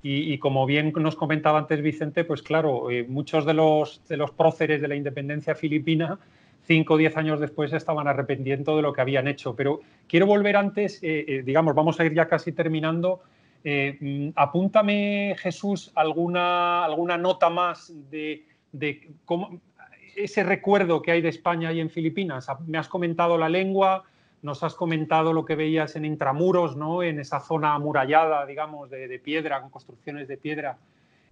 Y, como bien nos comentaba antes Vicente, pues claro, eh, muchos de los, de los próceres de la independencia filipina, cinco o diez años después, estaban arrepentiendo de lo que habían hecho. Pero quiero volver antes, eh, eh, digamos, vamos a ir ya casi terminando. Mm, apúntame, Jesús, alguna, alguna nota más de, de cómo, ese recuerdo que hay de España y en Filipinas. Me has comentado la lengua, nos has comentado lo que veías en intramuros, ¿no? en esa zona amurallada, digamos, de, piedra, con construcciones de piedra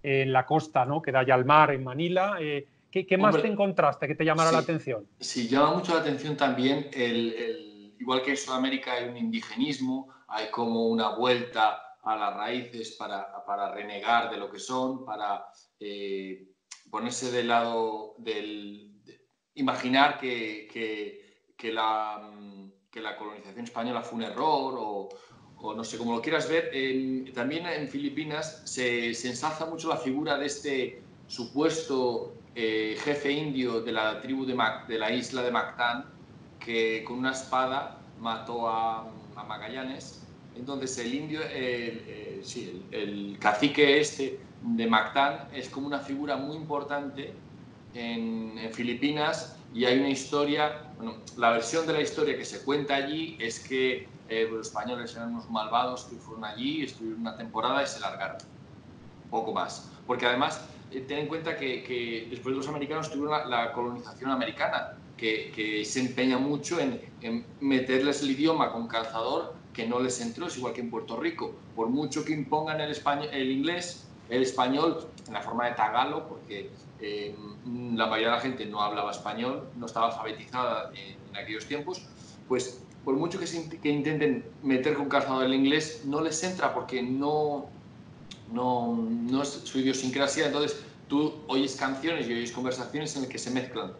en la costa, ¿no? que da ya al mar, en Manila. Eh, ¿qué, más te encontraste que te llamara la atención? Sí, llama mucho la atención también, el, igual que en Sudamérica hay un indigenismo, hay como una vuelta a las raíces para, para renegar de lo que son, para... Eh, ponerse del lado del... imaginar que, que, la, que, la, colonización española fue un error o, no sé cómo lo quieras ver. también en Filipinas se, se, ensalza mucho la figura de este supuesto eh, jefe indio de la tribu de, de, la isla de Mactán que con una espada mató a, a Magallanes Entonces el indio, sí, el, cacique este de Mactán es como una figura muy importante en, Filipinas y hay una historia, bueno, la versión de la historia que se cuenta allí es que eh, los españoles eran unos malvados que fueron allí, estuvieron una temporada y se largaron, poco más. Porque además, eh, ten en cuenta que, después de los americanos tuvieron la, colonización americana, que, se empeña mucho en, en meterles el idioma con calzador que no les entró, es igual que en Puerto Rico. Por mucho que impongan el, español, el inglés, el español en la forma de tagalo, porque eh, la mayoría de la gente no hablaba español, no estaba alfabetizada en, aquellos tiempos, pues por mucho que, que, intenten meter con calzado el inglés, no les entra porque no, no, no es su idiosincrasia. Entonces tú oyes canciones y oyes conversaciones en las que se mezclan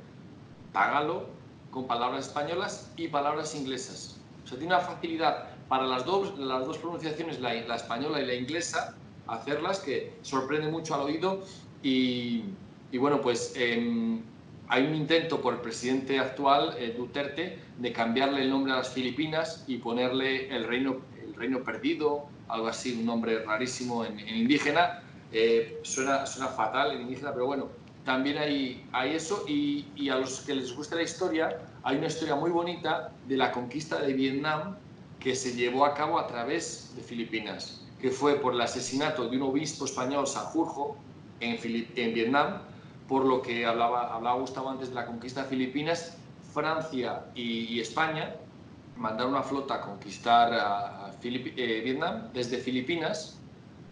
tagalo con palabras españolas y palabras inglesas. O sea, tiene una facilidad para las dos, las dos pronunciaciones, la, española y la inglesa, hacerlas que sorprende mucho al oído. Y, y bueno, pues em, hay un intento por el presidente actual, eh, Duterte, de cambiarle el nombre a las Filipinas y ponerle el reino, el reino perdido, algo así, un nombre rarísimo en, indígena. Eh, suena, suena fatal en indígena, pero bueno, también hay, hay eso. Y, y, a los que les gusta la historia, hay una historia muy bonita de la conquista de Vietnam que se llevó a cabo a través de Filipinas, que fue por el asesinato de un obispo español, Sanjurjo, en, en Vietnam, por lo que hablaba, hablaba Gustavo antes de la conquista de Filipinas, Francia y, España mandaron una flota a conquistar a eh, Vietnam desde Filipinas.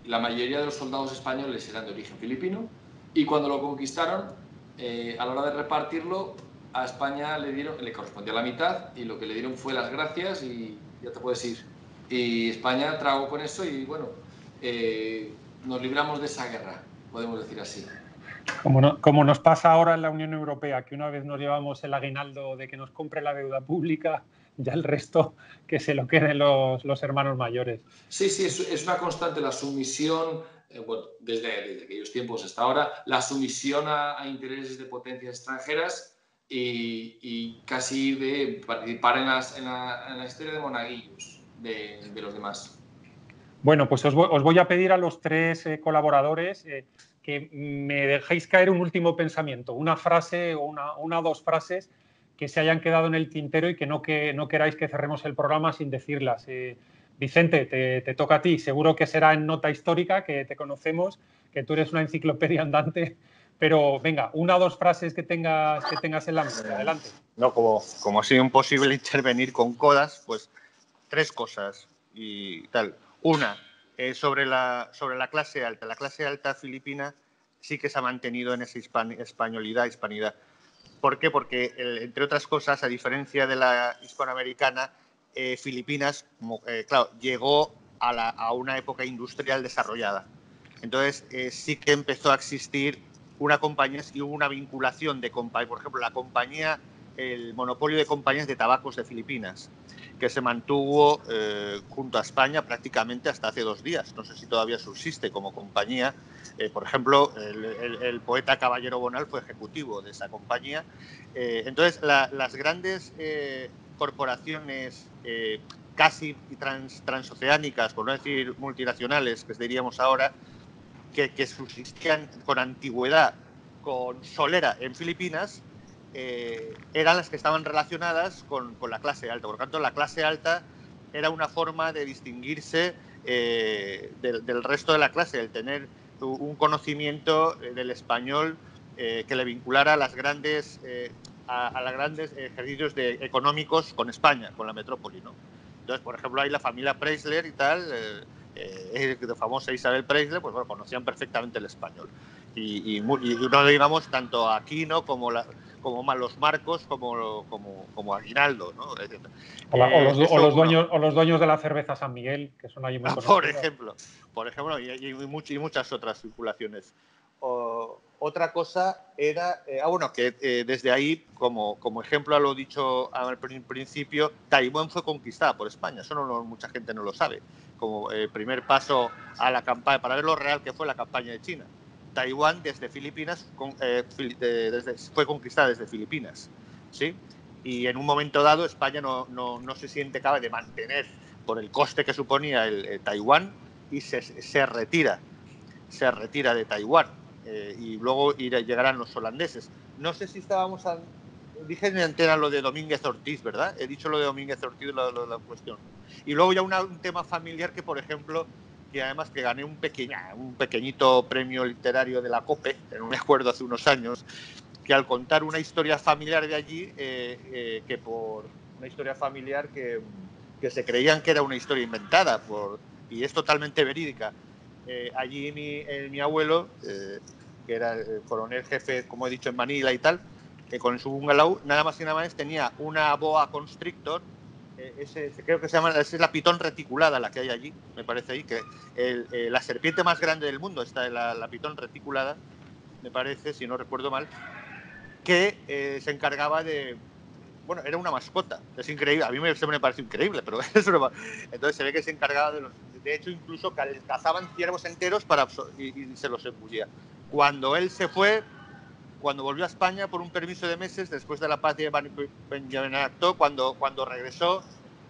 La mayoría de los soldados españoles eran de origen filipino y cuando lo conquistaron, eh, a la hora de repartirlo, a España le, dieron, le correspondía la mitad y lo que le dieron fue las gracias y, ya te puedes ir. Y España tragó con eso y bueno, eh, nos libramos de esa guerra, podemos decir así. Como, como, nos pasa ahora en la Unión Europea, que una vez nos llevamos el aguinaldo de que nos compre la deuda pública, ya el resto que se lo queden los, los hermanos mayores. Sí, sí, es, es una constante la sumisión, eh, bueno, desde, desde, aquellos tiempos hasta ahora, la sumisión a, a intereses de potencias extranjeras y, casi de participar en, en, la, historia de monaguillos de, los demás. Bueno, pues os voy, a pedir a los tres eh, colaboradores eh, que me dejéis caer un último pensamiento, una frase o una, o dos frases que se hayan quedado en el tintero y que no, que no queráis que cerremos el programa sin decirlas. Eh, Vicente, te, te, toca a ti. Seguro que será en nota histórica, que te conocemos, que tú eres una enciclopedia andante pero venga, una o dos frases que tengas, que tengas en la mente. Adelante. No, como, como ha sido imposible intervenir con codas, pues tres cosas y tal. Una, eh, sobre, la, sobre la clase alta. La clase alta filipina sí que se ha mantenido en esa españolidad, hispanidad. ¿Por qué? Porque, entre otras cosas, a diferencia de la hispanoamericana, eh, Filipinas, eh, claro, llegó a, la, a, una época industrial desarrollada. Entonces, sí que empezó a existir una compañía y hubo una vinculación de compañías, por ejemplo, la compañía, el monopolio de compañías de tabacos de Filipinas, que se mantuvo eh, junto a España prácticamente hasta hace dos días. No sé si todavía subsiste como compañía. Eh, por ejemplo, el, poeta Caballero Bonal fue ejecutivo de esa compañía. Eh, entonces, las grandes corporaciones casi transoceánicas, por no decir multinacionales, que diríamos ahora, que, subsistían con antigüedad con Solera en Filipinas, eh, eran las que estaban relacionadas con, la clase alta. Por lo tanto, la clase alta era una forma de distinguirse eh, del, resto de la clase, el tener un conocimiento eh, del español que le vinculara a las grandes a, los grandes ejercicios de, económicos con España, con la metrópoli. ¿no? Entonces, por ejemplo, hay la familia Preisler y tal eh, de famosa Isabel Preisler, pues bueno, conocían perfectamente el español. Y, y, no digamos tanto a Aquino como, la, como los Marcos como, como, como Aguinaldo. ¿no? O, los, eh, o, los, dueños, o los dueños de la cerveza San Miguel, que son ahí muy Por ejemplo, por ejemplo y, y, muchas otras circulaciones. otra cosa era, eh, ah, bueno, que eh, desde ahí, como, como ejemplo a lo dicho al principio, Taiwán fue conquistada por España. Eso no, mucha gente no lo sabe como eh, primer paso a la campaña, para ver lo real que fue la campaña de China. Taiwán desde Filipinas eh, fue conquistada desde Filipinas, ¿sí? Y en un momento dado España no, no, no, se siente capaz de mantener por el coste que suponía el, Taiwán y se, se, retira, se retira de Taiwán eh, y luego llegarán los holandeses. No sé si estábamos dije en antena lo de Domínguez Ortiz, ¿verdad? He dicho lo de Domínguez Ortiz, la, la, cuestión. Y luego ya un tema familiar que, por ejemplo, que además que gané un, pequeña, un pequeñito premio literario de la COPE, no me acuerdo hace unos años, que al contar una historia familiar de allí, eh, eh, que por una historia familiar que, que, se creían que era una historia inventada, por, y es totalmente verídica. Eh, allí mi, mi abuelo, que era el coronel jefe, como he dicho, en Manila y tal, que con su bungalow, nada más y nada menos, tenía una boa constrictor, ese, creo que se llama, es la pitón reticulada la que hay allí, me parece ahí, que la serpiente más grande del mundo está la, la pitón reticulada, me parece, si no recuerdo mal, que eh, se encargaba de... Bueno, era una mascota, es increíble, a mí me, me parece increíble, pero es Entonces se ve que se encargaba de los... De hecho, incluso cazaban ciervos enteros para y, se los embullía. Cuando él se fue, cuando volvió a España por un permiso de meses, después de la paz de Benjamin Acto, cuando, cuando regresó,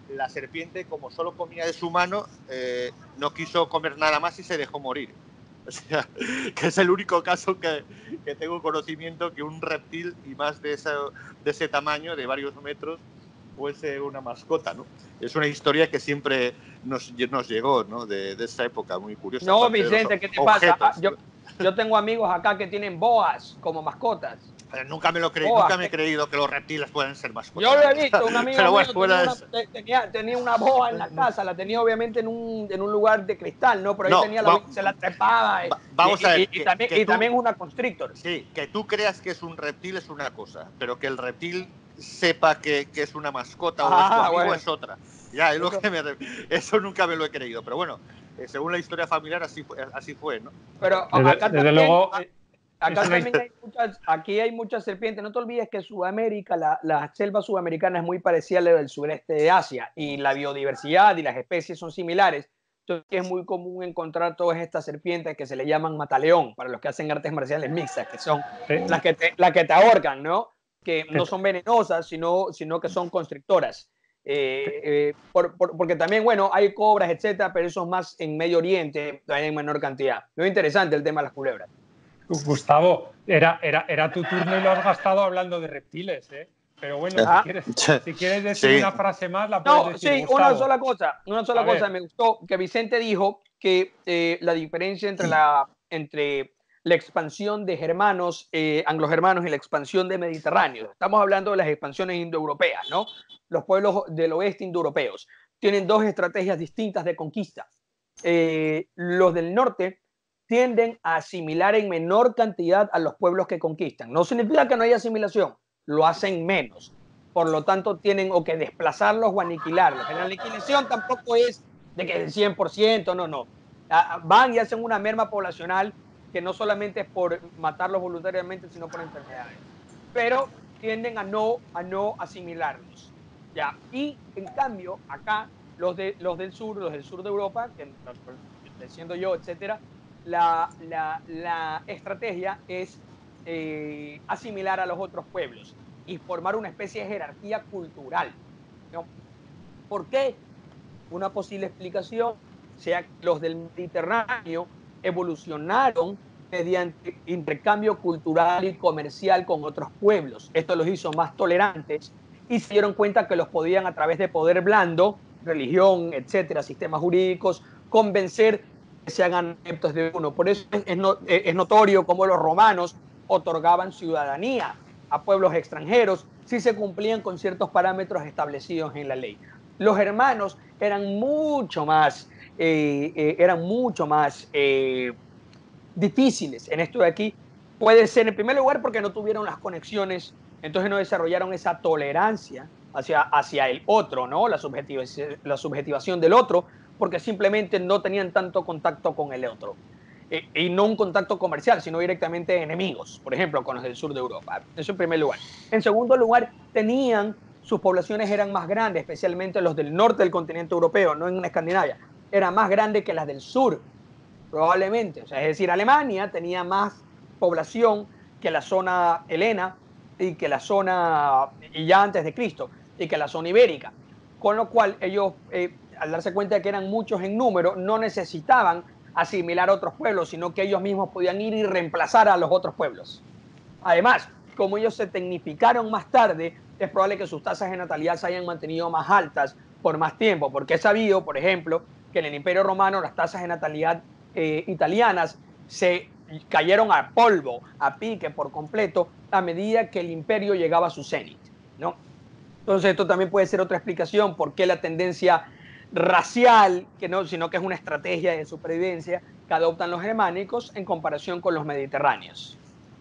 la serpiente, como solo comía de su mano, eh, no quiso comer nada más y se dejó morir. O sea, que es el único caso que, que, tengo conocimiento que un reptil y más de, de ese tamaño, de varios metros, fuese una mascota, ¿no? Es una historia que siempre nos, nos llegó, ¿no? De, de esa época, muy curiosa. No, Vicente, ¿qué te pasa? Yo, yo tengo amigos acá que tienen boas como mascotas nunca me lo creí, nunca me he creído que los reptiles pueden ser mascotas. Yo lo he visto, un amigo tenía, tenía, una, boa en la casa, la tenía obviamente en un, en un lugar de cristal, ¿no? Pero ahí tenía la, se la trepaba. Eh, vamos a ver. Y, también, y también una constrictor. Sí, que tú creas que es un reptil es una cosa, pero que el reptil sepa que, que es una mascota o ah, es otra. Ya, es lo que me, eso nunca me lo he creído, pero bueno, eh, según la historia familiar así, así fue, ¿no? Pero acá desde luego... Acá también hay muchas, aquí hay muchas serpientes. No te olvides que Sudamérica, la, la, selva sudamericana es muy parecida a la del sureste de Asia y la biodiversidad y las especies son similares. Entonces es muy común encontrar todas estas serpientes que se le llaman mataleón para los que hacen artes marciales mixtas, que son las, que te, las que te ahorcan, ¿no? Que no son venenosas, sino, sino que son constrictoras. Eh, eh, por, porque también, bueno, hay cobras, etcétera, pero eso es más en Medio Oriente, en menor cantidad. Muy interesante el tema de las culebras. Gustavo, era, era, era tu turno y lo has gastado hablando de reptiles, ¿eh? Pero bueno, si, quieres, si, quieres, decir una frase más, la puedes no, decir. Sí, una sola cosa. Una sola cosa. Me gustó que Vicente dijo que eh, la diferencia entre la, entre la expansión de germanos, eh, anglogermanos y la expansión de mediterráneos. Estamos hablando de las expansiones indoeuropeas, ¿no? Los pueblos del oeste indoeuropeos tienen dos estrategias distintas de conquista. Eh, los del norte tienden a asimilar en menor cantidad a los pueblos que conquistan. No significa que no haya asimilación, lo hacen menos. Por lo tanto, tienen o que desplazarlos o aniquilarlos. En la aniquilación tampoco es de que el 100%, no, no. Ah, van y hacen una merma poblacional que no solamente es por matarlos voluntariamente, sino por enfermedades. Pero tienden a no, a no asimilarlos. ¿ya? Y en cambio, acá, los, de, los del sur, los del sur de Europa, que siendo yo, etcétera, la, la, estrategia es eh, asimilar a los otros pueblos y formar una especie de jerarquía cultural. ¿no? ¿Por qué? Una posible explicación sea los del Mediterráneo evolucionaron mediante intercambio cultural y comercial con otros pueblos. Esto los hizo más tolerantes y se dieron cuenta que los podían a través de poder blando, religión, etcétera, sistemas jurídicos, convencer se hagan adeptos de uno. Por eso es, es, notorio cómo los romanos otorgaban ciudadanía a pueblos extranjeros si se cumplían con ciertos parámetros establecidos en la ley. Los hermanos eran mucho más, eh, eh, eran mucho más eh, difíciles en esto de aquí. Puede ser, en primer lugar, porque no tuvieron las conexiones, entonces no desarrollaron esa tolerancia hacia, hacia el otro, ¿no? La, la subjetivación del otro, porque simplemente no tenían tanto contacto con el otro. Eh, y no un contacto comercial, sino directamente enemigos, por ejemplo, con los del sur de Europa. Eso en primer lugar. En segundo lugar, tenían, sus poblaciones eran más grandes, especialmente los del norte del continente europeo, no en Escandinavia, eran más grandes que las del sur, probablemente. O sea, es decir, Alemania tenía más población que la zona helena y que la zona, y ya antes de Cristo, y que la zona ibérica con lo cual ellos eh, al darse cuenta de que eran muchos en número, no necesitaban asimilar a otros pueblos, sino que ellos mismos podían ir y reemplazar a los otros pueblos. Además, como ellos se tecnificaron más tarde, es probable que sus tasas de natalidad se hayan mantenido más altas por más tiempo, porque he sabido, por ejemplo, que en el Imperio Romano las tasas de natalidad eh, italianas se cayeron a polvo, a pique por completo, a medida que el imperio llegaba a su cenit. ¿no? Entonces esto también puede ser otra explicación por qué la tendencia racial, que no, sino que es una estrategia de supervivencia que adoptan los germánicos en comparación con los mediterráneos.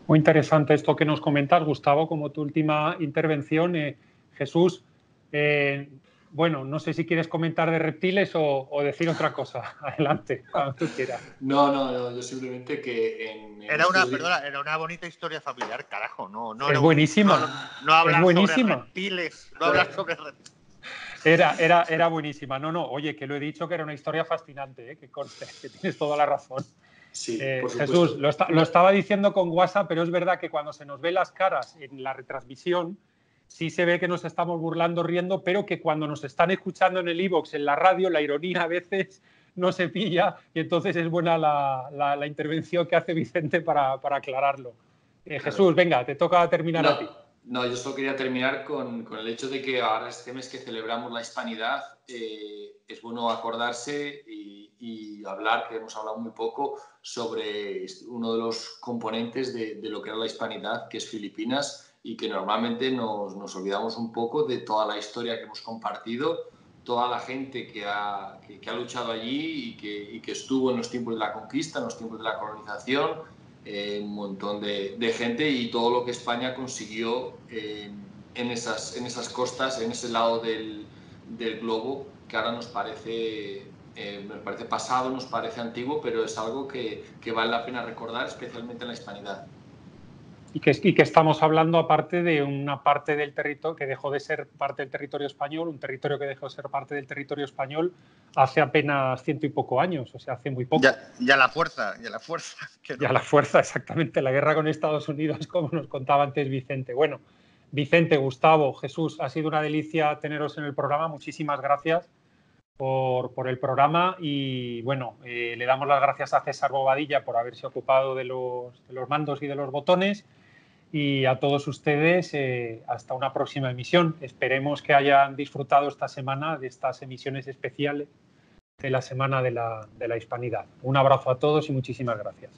Muy interesante esto que nos comentas, Gustavo, como tu última intervención. Eh, Jesús, eh, bueno, no sé si quieres comentar de reptiles o, decir otra cosa. Adelante, cuando tú quieras. No, no, yo simplemente que en. era una, perdona, era una bonita historia familiar, carajo. No, no es buenísima. No, hablas sobre reptiles. No hablas sobre reptiles. Era, era, era buenísima. No, no, oye, que lo he dicho que era una historia fascinante, ¿eh? que conste, que tienes toda la razón. Sí, eh, Jesús, lo, lo, estaba diciendo con WhatsApp, pero es verdad que cuando se nos ve las caras en la retransmisión, sí se ve que nos estamos burlando, riendo, pero que cuando nos están escuchando en el e-box, en la radio, la ironía a veces no se pilla y entonces es buena la, intervención que hace Vicente para, aclararlo. Eh, Jesús, venga, te toca terminar a ti. No, yo solo quería terminar con, el hecho de que ahora este mes que celebramos la hispanidad, eh, es bueno acordarse y, hablar, que hemos hablado muy poco, sobre uno de los componentes de, de lo que era la hispanidad, que es Filipinas, y que normalmente nos, nos, olvidamos un poco de toda la historia que hemos compartido, toda la gente que ha, que, ha luchado allí y que, y que, estuvo en los tiempos de la conquista, en los tiempos de la colonización, eh, un montón de, de, gente y todo lo que España consiguió eh, en, esas, en esas costas, en ese lado del, del globo, que ahora nos parece, eh, parece pasado, nos parece antiguo, pero es algo que, que vale la pena recordar, especialmente en la hispanidad. Y que, y que, estamos hablando aparte de una parte del territorio que dejó de ser parte del territorio español, un territorio que dejó de ser parte del territorio español hace apenas ciento y poco años, o sea, hace muy poco. Ya, la fuerza, ya la fuerza. Ya la fuerza, exactamente, la guerra con Estados Unidos, como nos contaba antes Vicente. Bueno, Vicente, Gustavo, Jesús, ha sido una delicia teneros en el programa, muchísimas gracias por, por el programa y bueno, eh, le damos las gracias a César Bobadilla por haberse ocupado de los, de los mandos y de los botones y a todos ustedes eh, hasta una próxima emisión. Esperemos que hayan disfrutado esta semana de estas emisiones especiales de la Semana de la, de la Hispanidad. Un abrazo a todos y muchísimas gracias.